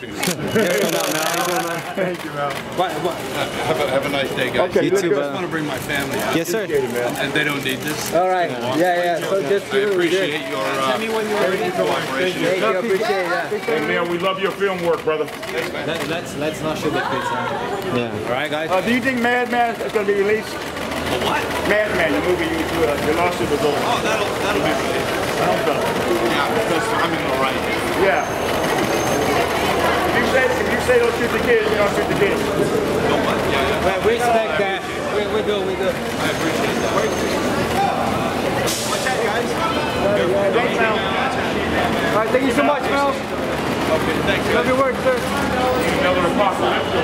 Thank you, Mel. What, what? Have a, have a nice day, guys. Okay, You too. I just want to bring my family out. Yes, sir. Appreciate it, man. And they don't need this. All right. Yeah, yeah. So just I you. appreciate your uh, cooperation. Thank you. Appreciate that. Hey, man, we love your film work, brother. Let, let's let's not shoot the kids. Huh? Yeah. All right, guys. Uh, do you think Madman is going to be released? What? Madman, the movie you, you, uh, your lawsuit was over. Oh, that'll, that'll be released. Yeah, because I'm in the right. Yeah. Say, if you say don't shoot the kids, you don't shoot the kids. Yeah, yeah. We expect that. We, we do, we do. I appreciate that. What's that, guys? Thanks, Mel. All right. Thank you so much, Mel. Okay, thanks. Love your work, sir. Another apocalypse.